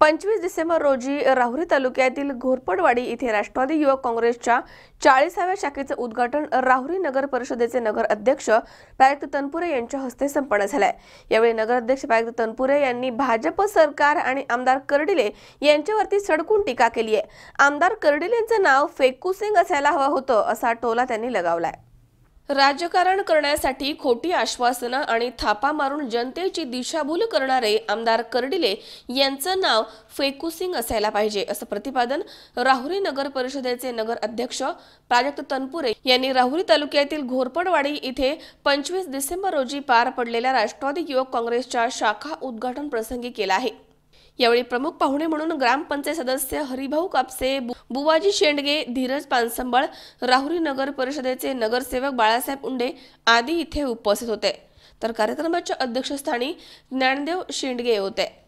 पंचवीस डिसेंबर रोजी राहुरी तालुक्यातील घोरपडवाडी इथे राष्ट्रवादी युवक काँग्रेसच्या चाळीसाव्या शाखेचं उद्घाटन राहुरी नगर परिषदेचे नगर अध्यक्ष प्रायक्त तनपुरे यांच्या हस्ते संपन्न झालंय. यावेळी नगराध्यक्ष प्रायक्त तनपुरे यांनी भाजप सरकार आणि आमदार कर्डिले यांच्यावरती सडकून टीका केली आहे आमदार कर्डिलेंचं नाव फेकू सिंग असायला हवं होतं असा टोला त्यांनी लगावलाय. राजकारण करण्यासाठी खोटी आश्वासनं आणि थापा मारून जनतेची दिशाभूल करणारे आमदार कर्डिले यांचं नाव फेकुसिंग असायला पाहिजे असं प्रतिपादन राहुरी नगर परिषदेचे नगर अध्यक्ष प्राजक्त तनपुरे यांनी राहुरी तालुक्यातील घोरपडवाडी इथे पंचवीस डिसेंबर रोजी पार पडलेल्या राष्ट्रवादी युवक काँग्रेसच्या शाखा उद्घाटन प्रसंगी केला आहे. यावेळी प्रमुख पाहुणे म्हणून ग्रामपंचायत सदस्य हरिभाऊ कापसे बुवाजी शेंडगे धीरज पानसंबळ राहुरी नगर परिषदेचे नगरसेवक बाळासाहेब उंडे आदी इथे उपस्थित होते. तर कार्यक्रमाच्या अध्यक्षस्थानी ज्ञानदेव शेंडगे होते.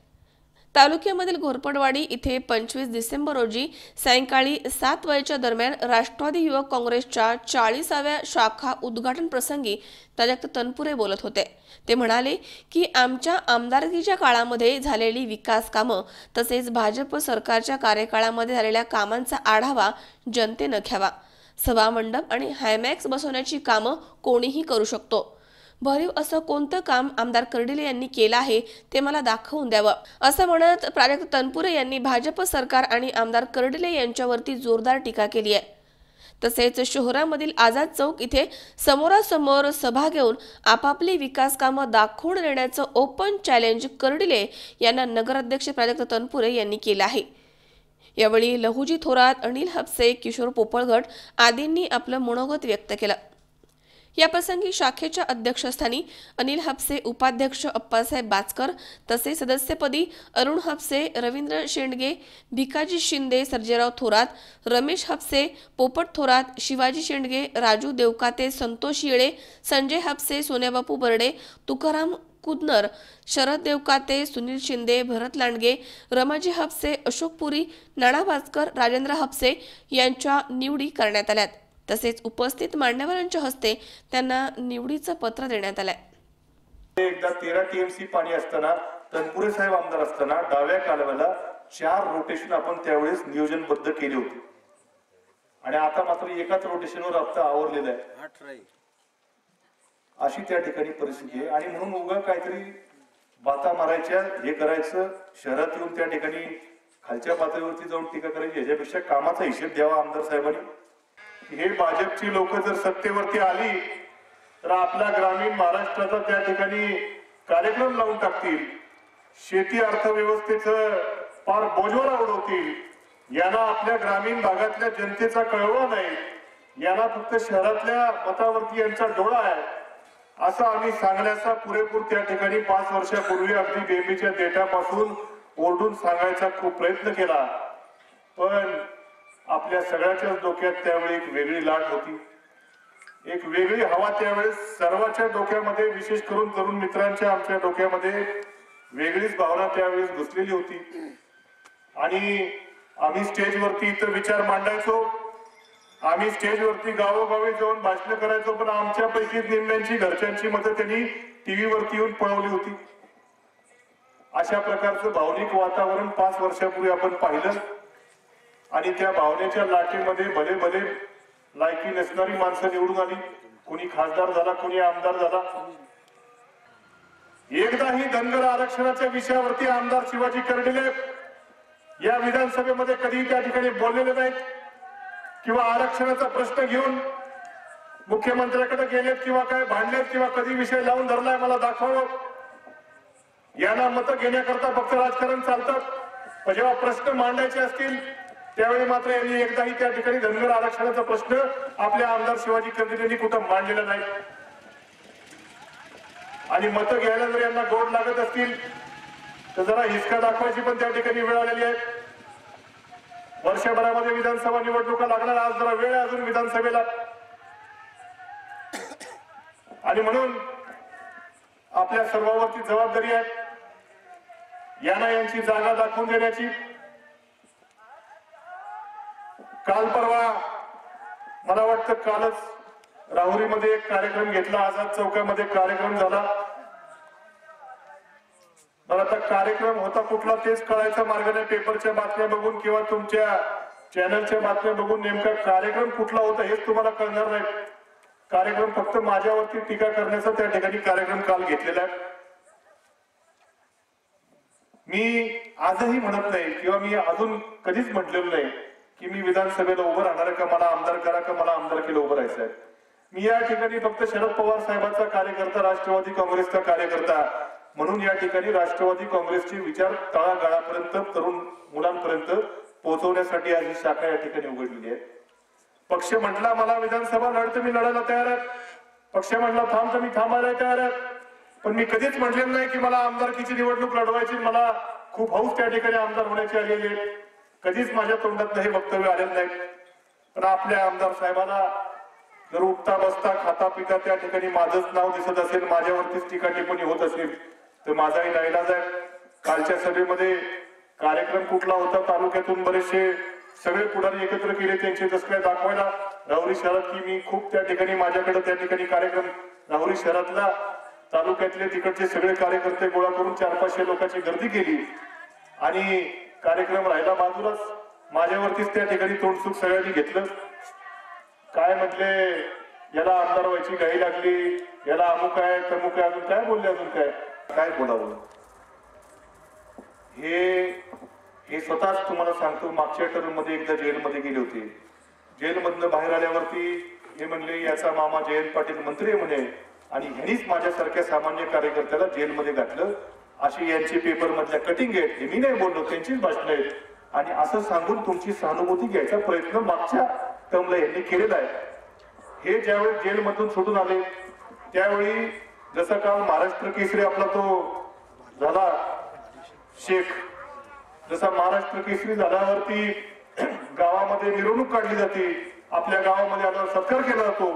तालुक्यामधील घोरपडवाडी इथे पंचवीस डिसेंबर रोजी सायंकाळी सात वयाच्या दरम्यान राष्ट्रवादी युवक काँग्रेसच्या चाळीसाव्या शाखा उद्घाटन प्रसंगी प्राजक्त तनपुरे बोलत होते. ते म्हणाले की आमच्या आमदारकीच्या काळामध्ये झालेली विकास कामं तसेच भाजप सरकारच्या कार्यकाळामध्ये झालेल्या कामांचा आढावा जनतेनं घ्यावा. सभामंडप आणि हायमॅक्स बसवण्याची कामं कोणीही करू शकतो. भरीव असं कोणतं काम आमदार कर्डिले यांनी केलं आहे ते मला दाखवून द्यावं. असं म्हणत प्राजक्त तनपुरे यांनी भाजप सरकार आणि आमदार कर्डिले यांच्यावरती जोरदार टीका केली आहे. तसेच शहरामधील आझाद चौक इथे समोरासमोर सभा घेऊन आपापली विकास कामं दाखवून देण्याचं ओपन चॅलेंज कर्डिले यांना नगराध्यक्ष प्राजक्त तनपुरे यांनी केलं आहे. यावेळी लहुजी थोरात अनिल हपसे किशोर पोपळगट आदींनी आपलं मनोगत व्यक्त केलं. याप्रसंगी शाखेच्या अध्यक्षस्थानी अनिल हापसे उपाध्यक्ष अप्पासाहेब बाचकर तसेच सदस्यपदी अरुण हापसे रवींद्र शेंडगे भिकाजी शिंदे सर्जेराव थोरात रमेश हापसे पोपट थोरात शिवाजी शेंडगे राजू देवकाते संतोष येळे संजय हापसे सोन्याबापू बर्डे तुकाराम कुदनर शरद देवकाते सुनील शिंदे भरत लांडगे रमाजी हापसे अशोक पुरी नाना भास्कर राजेंद्र हापसे यांच्या निवडी करण्यात आल्यात. तसेच उपस्थित मान्यवरांच्या हस्ते त्यांना निवडीचं पत्र देण्यात आलंय. एकदा तेरा टीएमसी पाणी असताना तनपुरे साहेब आमदार असताना डाव्या कालव्याला चार रोटेशन आपण त्यावेळेस नियोजनबद्ध केले होते. आणि आता मात्र एकाच रोटेशनवर आता आवरलेला आहे. अशी त्या ठिकाणी परिस्थिती आहे. आणि म्हणून उगा काहीतरी बाता मारायच्या हे करायचं शहरात येऊन त्या ठिकाणी खालच्या पातळीवरती जाऊन टीका करायची याच्यापेक्षा कामाचा हिशेब द्यावा आमदार साहेबांनी. हे भाजपची लोक जर सत्तेवरती आली तर आपल्या ग्रामीण महाराष्ट्राचा त्या ठिकाणी कार्यक्रम लावून टाकतील. शेती अर्थव्यवस्थेचं फार बोजवर आवडवतील यांना आपल्या ग्रामीण भागातल्या जनतेचा कळवा नाही. यांना फक्त शहरातल्या मतावरती यांचा डोळा आहे. असं आम्ही सांगण्याचा पुरेपूर त्या ठिकाणी पाच वर्षापूर्वी अगदी बेबीच्या डेटापासून ओरडून सांगायचा खूप प्रयत्न केला. पण आपल्या सगळ्याच्याच डोक्यात त्यावेळी एक वेगळी लाट होती. एक वेगळी हवा त्यावेळेस सर्वांच्या डोक्यामध्ये विशेष करून तरुण मित्रांच्या आमच्या डोक्यामध्ये वेगळीच भावना त्यावेळेस घुसलेली होती. आणि आम्ही स्टेजवरती इतर विचार मांडायचो. आम्ही स्टेजवरती गावोगावी जाऊन भाषण करायचो पण आमच्यापैकी निम्म्यांची घरच्यांची मतं त्यांनी टीव्हीवरती येऊन पळवली होती. अशा प्रकारचं भावनिक वातावरण पाच वर्षापूर्वी आपण पाहिलं. आणि त्या भावनेच्या लाटेमध्ये भले भले लायकी नसणारी माणसं निवडून आली. कोणी खासदार झाला कोणी आमदार झाला. एकदाही धनगर आरक्षणाच्या विषयावरती आमदार शिवाजी कर्डिले या विधानसभेमध्ये कधीही त्या ठिकाणी बोललेले नाहीत किंवा आरक्षणाचा प्रश्न घेऊन मुख्यमंत्र्याकडे गेलेत किंवा काय भांडलेत किंवा कधी विषय लावून धरलाय मला दाखवावं. यांना मतं घेण्याकरता फक्त राजकारण चालतं. पण जेव्हा प्रश्न मांडायचे असतील त्यावेळी मात्र यांनी एकदाही त्या ठिकाणी धनगर आरक्षणाचा प्रश्न आपल्या आमदार शिवाजी कर्डिले यांनी कुठं मांडलेला नाही. आणि मतं घ्यायला जर यांना गोड लागत असतील तर जरा हिसका दाखवायची पण त्या ठिकाणी वेळ आलेली आहे. वर्षभरामध्ये विधानसभा निवडणुका लागणार आज जरा वेळ अजून विधानसभेला. आणि म्हणून आपल्या सर्वांवरती जबाबदारी आहे. यांना यांची जागा दाखवून देण्याची. काल परवा मला वाटतं कालच राहुरीमध्ये एक कार्यक्रम घेतला. आझाद चौकामध्ये कार्यक्रम झाला. मला आता कार्यक्रम होता कुठला तेच कळायचा मार्ग नाही पेपरच्या बातम्या बघून किंवा तुमच्या चॅनलच्या बातम्या बघून नेमका कार्यक्रम कुठला होता हेच तुम्हाला कळणार नाही. कार्यक्रम फक्त माझ्यावरती टीका करण्याचा त्या ठिकाणी कार्यक्रम काल घेतलेला आहे. मी आजही म्हणत नाही किंवा मी अजून कधीच म्हटलेलो नाही. की मी विधानसभेला उभं राहणार का? मला आमदार करा का? मला आमदार केलं उभं राहायचं आहे. मी या ठिकाणी फक्त शरद पवार साहेबांचा कार्यकर्ता राष्ट्रवादी काँग्रेसचा कार्यकर्ता. म्हणून या ठिकाणी राष्ट्रवादी काँग्रेसचे विचार तळागाळापर्यंत तरुण मुलांपर्यंत पोहोचवण्यासाठी आज ही शाखा या ठिकाणी उघडलेली आहे. पक्ष म्हटला मला विधानसभा लढतं मी लढायला तयार आहे. पक्ष म्हटला थांब तर मी थांबायला तयार आहे. पण मी कधीच म्हटलेलं नाही की मला आमदारकीची निवडणूक लढवायची. मला खूप हौस त्या ठिकाणी आमदार होण्याची आलेली आहे. कधीच माझ्या तोंडात हे वक्तव्य आलेलं नाही. पण आपल्या आमदार साहेबांना जर उठता बसता खाता पिता त्या ठिकाणी माझंच नाव दिसत असेल माझ्यावरतीच टीका टिप्पणी होत असेल तर माझाही नाईलाज आहे. कालच्या सभेमध्ये कार्यक्रम कुठला होता तालुक्यातून बरेचसे सगळे पुढारी एकत्र केले त्यांचे जसं दाखवायला. राहुरी शहरात की मी खूप त्या ठिकाणी माझ्याकडे त्या ठिकाणी कार्यक्रम राहुरी शहरातला तालुक्यातले तिकडचे सगळे कार्यकर्ते गोळा करून चार पाचशे लोकांची गर्दी केली. आणि कार्यक्रम राहिला बाजूलाच. माझ्यावरतीच त्या ठिकाणी तोंडसुख सगळ्यांनी घेतलं. काय म्हटले याला आमदार व्हायची घाई लागली. याला अमुक आहे तमुक आहे अजून काय बोलले अजून काय? काय बोलावं हे हे स्वतःच तुम्हाला सांगतो मागच्या टर्ममध्ये एकदा जेलमध्ये गेले होते. जेलमधनं बाहेर आल्यावरती हे म्हणले याचा मामा जयंत पाटील मंत्री म्हणे. आणि ह्यांनीच माझ्यासारख्या सामान्य कार्यकर्त्याला जेलमध्ये घातलं. अशी यांचे पेपर मधल्या कटिंग आहेत हे मी नाही बोललो त्यांचीच भाषण आहेत. आणि असं सांगून तुमची सहानुभूती घ्यायचा प्रयत्न मागच्या टर्मला यांनी केलेला आहे. हे ज्यावेळी जेलमधून सोडून आले त्यावेळी जसं काल महाराष्ट्र केसरी आपला तो झाला शेख जसा महाराष्ट्र केसरी झाल्यावरती गावामध्ये मिरवणूक काढली जाते आपल्या गावामध्ये आल्यावर सत्कार केला जातो.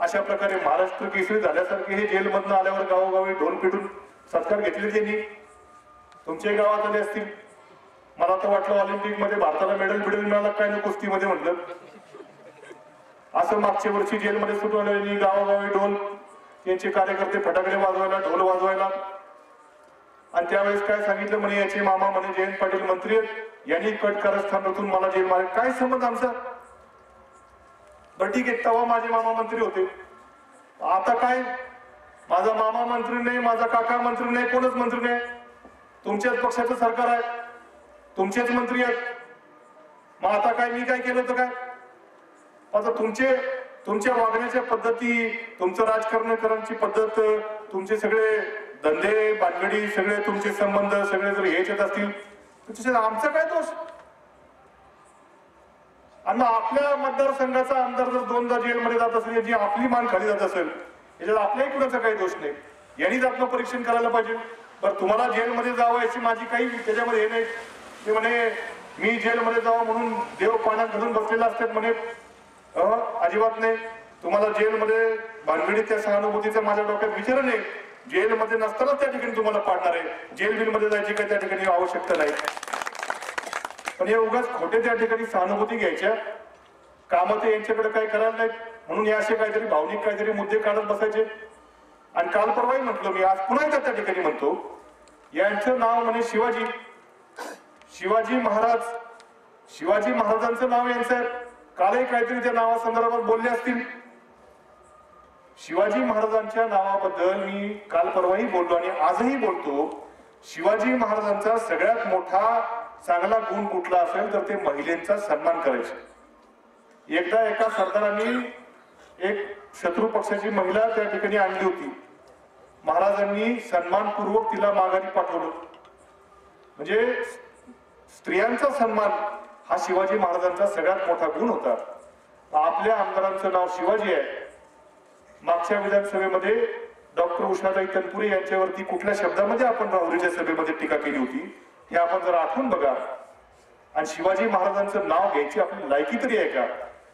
अशा प्रकारे महाराष्ट्र केसरी झाल्यासारखे हे जेलमधनं आल्यावर गावोगावी ढोल पिटून सत्कार घेतले त्यांनी. तुमच्या गावात आले असतील. मला तर वाटलं ऑलिम्पिकमध्ये भारताला मेडल बिडल मिळालं काय ना कुस्तीमध्ये म्हटलं असं मागच्या वर्षी जेलमध्ये सुरू आले गावागावी ढोल त्यांचे कार्यकर्ते फटाकडे वाजवायला ढोल वाजवायला. आणि त्यावेळेस काय सांगितलं म्हणे याचे मामा म्हणे जयंत पाटील मंत्री आहेत. यांनी कट कारस्थानातून मला जेल मारे काय संबंध आमचा? बरं ठीक आहे तेव्हा माझे मामा मंत्री होते. आता काय? माझा मामा मंत्री नाही माझा काका मंत्री नाही कोणच मंत्री नाही. तुमच्याच पक्षाचं सरकार आहे. तुमचेच मंत्री आहेत. मग आता काय मी काय केलं तर काय? आता तुमचे तुमच्या वागण्याच्या पद्धती तुमचं राजकारण करण्याची पद्धत तुमचे सगळे धंदे बांधगडी सगळे तुमचे संबंध सगळे जर ह्याच्यात असतील तर आमचा काय दोष? आणि मग आपल्या मतदारसंघाचा आमदार जर दोनदा जेलमध्ये जात असेल जी आपली मान खाली जात असेल याच्यात आपल्याही कुणाचा काही दोष नाही. यांनीच आपलं परीक्षण करायला पाहिजे. बरं तुम्हाला जेलमध्ये जावं याची माझी काही त्याच्यामध्ये हे नाही. ते म्हणे मी जेलमध्ये जावं म्हणून देव पाण्यात घालून बसलेला असतात म्हणे. अजिबात नाही. तुम्हाला जेलमध्ये भानगडीत त्या सहानुभूतीचा माझ्या डोक्यात विचार नाही. जेलमध्ये नसतानाच त्या ठिकाणी तुम्हाला पाडणार आहे. जेल बिलमध्ये जायची काही त्या ठिकाणी आवश्यकता नाही. पण हे उगाच खोटे त्या ठिकाणी सहानुभूती घ्यायच्या. कामं ते यांच्याकडे काही करायला नाहीत. म्हणून हे असे काहीतरी भावनिक काहीतरी मुद्दे काढत बसायचे. आणि काल परवाही म्हटलो मी आज पुन्हा एकदा त्या ठिकाणी म्हणतो. यांचं नाव म्हणजे शिवाजी. शिवाजी महाराज. शिवाजी महाराजांचं नाव यांचं आहे. कालही काहीतरी त्या नावासंदर्भात बोलले असतील. शिवाजी महाराजांच्या नावाबद्दल मी काल परवाही बोललो आणि आजही बोलतो. शिवाजी महाराजांचा सगळ्यात मोठा चांगला गुण कुठला असेल तर ते महिलेचा सन्मान करायचे. एकदा एका सरदारांनी एक शत्रू पक्षाची महिला त्या ठिकाणी आणली होती. महाराजांनी सन्मानपूर्वक तिला माघारी पाठवलं. म्हणजे स्त्रियांचा सन्मान हा शिवाजी महाराजांचा सगळ्यात मोठा गुण होता. आपल्या आमदारांचं नाव शिवाजी आहे. मागच्या विधानसभेमध्ये डॉक्टर उषाताई तनपुरे यांच्यावरती कुठल्या शब्दामध्ये आपण राहुरीच्या सभेमध्ये टीका केली होती हे आपण जरा आठवून बघा. आणि शिवाजी महाराजांचं नाव घ्यायची आपली लायकी तरी आहे का?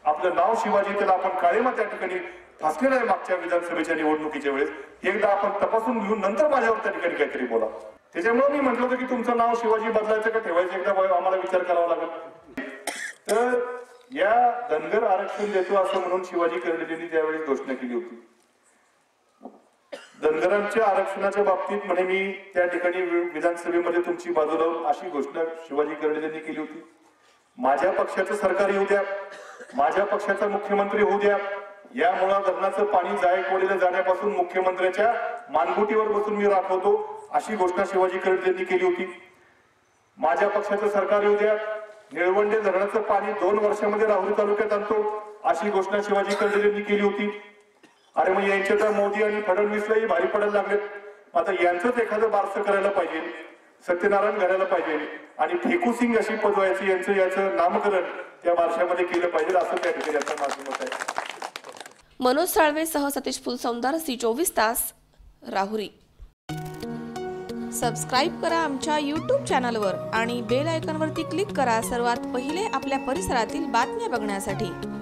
आपलं नाव शिवाजी त्याला आपण काळेमा त्या ठिकाणी फासलेलं आहे मागच्या विधानसभेच्या निवडणुकीच्या वेळेस. एकदा आपण तपासून घेऊन नंतर माझ्यावर त्या ठिकाणी काहीतरी बोला. त्याच्यामुळे मी म्हटलं होतं की तुमचं नाव शिवाजी बदलायचं का ठेवायचं? एकदा आम्हाला विचार करावा लागेल. तर या धनगर आरक्षण देतो असं म्हणून शिवाजी कर्डिलेंनी त्यावेळेस घोषणा केली होती. धनगरांच्या आरक्षणाच्या बाबतीत म्हणे मी त्या ठिकाणी विधानसभेमध्ये तुमची बाजू लावून अशी घोषणा शिवाजी कर्डिले यांनी केली होती. माझ्या पक्षाचं सरकार येऊ द्या. माझ्या पक्षाचा मुख्यमंत्री होऊ द्या. यामुळं धरणाचं पाणी जायकवाडीला जाण्यापासून मुख्यमंत्र्याच्या मानगुटीवर बसून मी राखवतो अशी घोषणा शिवाजी कर्डिले यांनी केली होती. माझ्या पक्षाचं सरकार येऊ द्या. निळवंडे धरणाचं पाणी दोन वर्षामध्ये राहुरी तालुक्यात आणतो अशी घोषणा शिवाजी कर्डिले यांनी केली होती. अरे मग यांच्या तर मोदी आणि फडणवीसलाही भारी पडायला लागलेत. आता यांचंच एखादं बारसं करायला पाहिजे. सत्यनारायण घालायला पाहिजे. आणि फेकू सिंग अशी पदवायची यांचं याचं नामकरण त्या बारशामध्ये केलं पाहिजे असं त्या ठिकाणी माझं मत आहे. मनोज साळवे सह सतीश फुलसौंदर सी चोवीस तास राहुरी. सबस्क्राईब करा आमच्या यूट्यूब चॅनलवर आणि बेल आयकॉनवरती क्लिक करा सर्वात पहिले आपल्या परिसरातील बातम्या बघण्यासाठी.